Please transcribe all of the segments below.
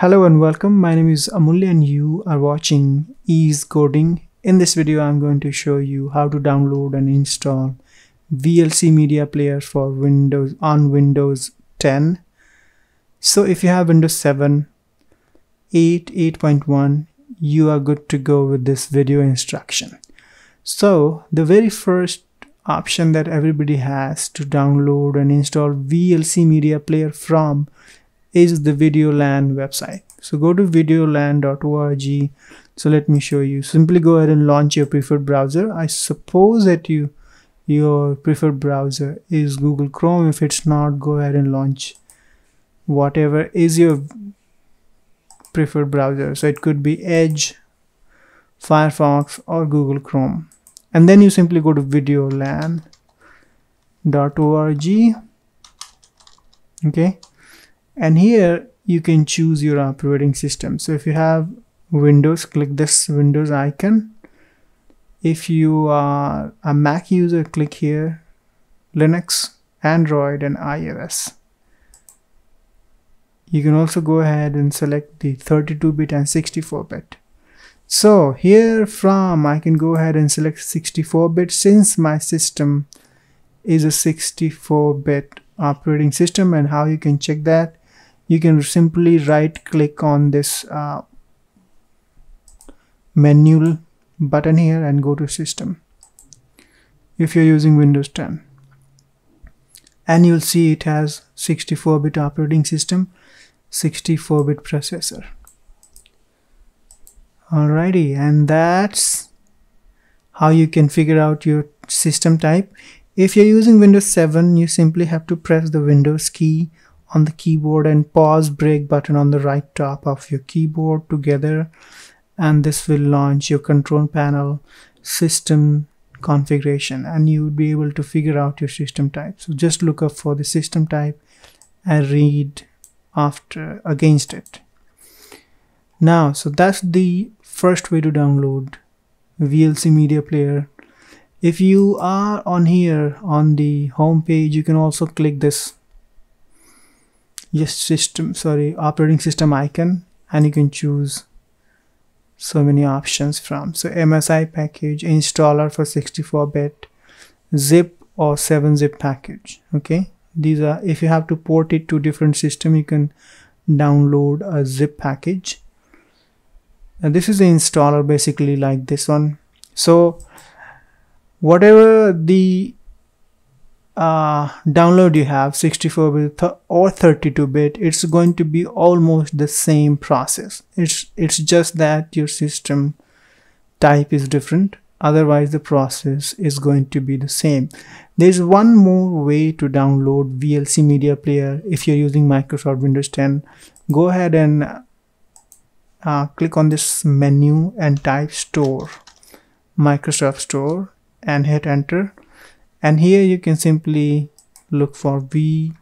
Hello and welcome. My name is Amulya and you are watching Ease Coding. In this video, I'm going to show you how to download and install VLC Media Player for Windows on Windows 10. So if you have Windows 7, 8, 8.1, you are good to go with this video instruction. So the very first option that everybody has to download and install VLC Media Player from is the Videolan website. So go to videolan.org. So let me show you. Simply go ahead and launch your preferred browser. I suppose that you your preferred browser is Google Chrome. If it's not, go ahead and launch whatever is your preferred browser. So it could be Edge, Firefox, or Google Chrome. And then you simply go to videolan.org. Okay and here you can choose your operating system. So if you have windows click this windows icon. If you are a mac user click here linux android and ios. You can also go ahead and select the 32-bit and 64-bit so here from I can go ahead and select 64-bit since my system is a 64-bit operating system. And how you can check that you can simply right click on this uh, menu button here and go to system. If you're using Windows 10 and you'll see it has 64-bit operating system 64-bit processor. Alrighty and that's how you can figure out your system type. If you're using Windows 7 you simply have to press the Windows key on the keyboard and pause break button on the right top of your keyboard together. And this will launch your control panel system configuration. And you would be able to figure out your system type. So just look up for the system type and read after against it. Now so that's the first way to download VLC media player. If you are on here on the home page you can also click this yes system sorry operating system icon and you can choose so many options from. So MSI package installer for 64-bit zip or 7-zip package okay? These are if you have to port it to different system you can download a zip package. And this is the installer basically like this one. So whatever the uh, download you have 64 bit or 32 bit it's going to be almost the same process. It's it's just that your system type is different otherwise the process is going to be the same. There's one more way to download VLC media player. If you're using Microsoft Windows 10 go ahead and uh, click on this menu and type store Microsoft store and hit enter and here you can simply look for v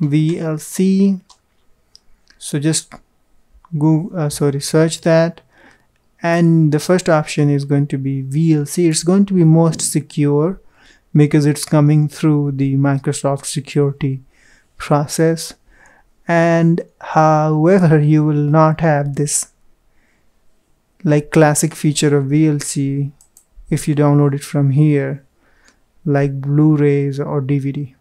vlc so just go uh, sorry search that. And the first option is going to be vlc it's going to be most secure because it's coming through the microsoft security process. And however you will not have this like classic feature of vlc if you download it from here like Blu-rays or DVD.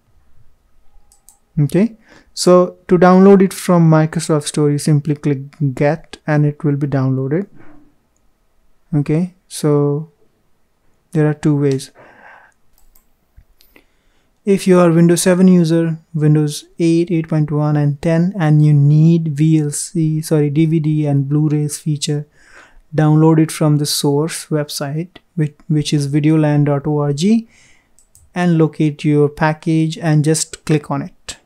Okay, so to download it from Microsoft Store, you simply click get and it will be downloaded. Okay, so there are two ways. If you are Windows 7 user, Windows 8, 8.1 and 10 and you need VLC, sorry, DVD and Blu-rays feature, download it from the source website, which, which is videolan.org and locate your package and just click on it.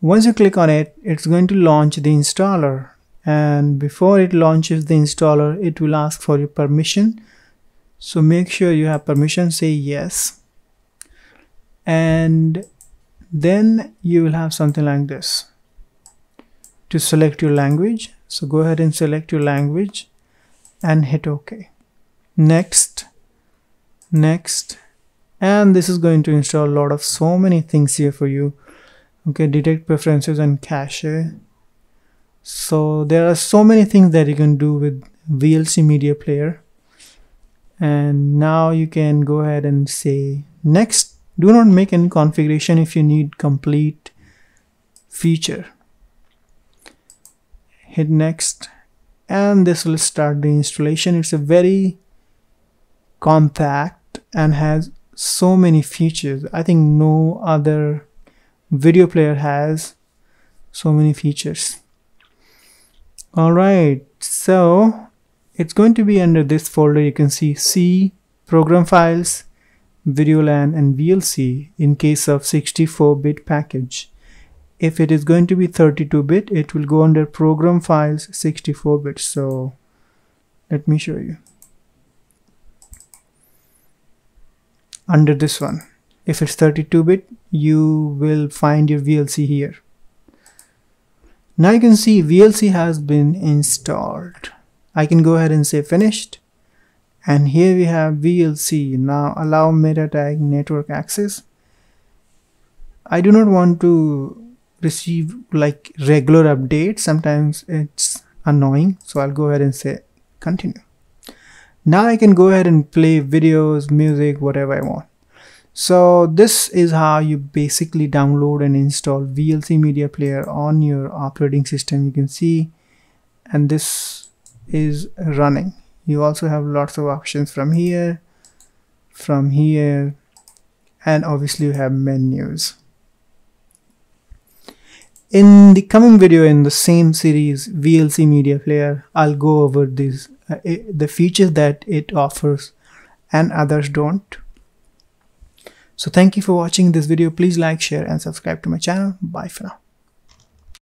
Once you click on it, it's going to launch the installer and before it launches the installer, it will ask for your permission. So make sure you have permission, say yes. And then you will have something like this to select your language. So go ahead and select your language and hit OK. Next, next, and this is going to install a lot of so many things here for you. Okay detect preferences and cache. So there are so many things that you can do with VLC media player. And now you can go ahead and say next do not make any configuration if you need complete feature. Hit next. And this will start the installation. It's a very compact and has so many features. I think no other video player has so many features. Alright so it's going to be under this folder. You can see C program files VideoLAN and VLC in case of 64-bit package. If it is going to be 32-bit it will go under program files 64-bit so let me show you under this one. If it's 32-bit you will find your VLC here. Now you can see VLC has been installed. I can go ahead and say finished. And here we have VLC now allow metadata network access. I do not want to receive like regular updates. Sometimes it's annoying so I'll go ahead and say continue now I can go ahead and play videos music whatever I want. So this is how you basically download and install VLC media player on your operating system you can see. And this is running. You also have lots of options from here from here and obviously you have menus in the coming video in the same series VLC media player I'll go over these uh, the features that it offers and others don't so thank you for watching this video. Please like, share and subscribe to my channel. Bye for now.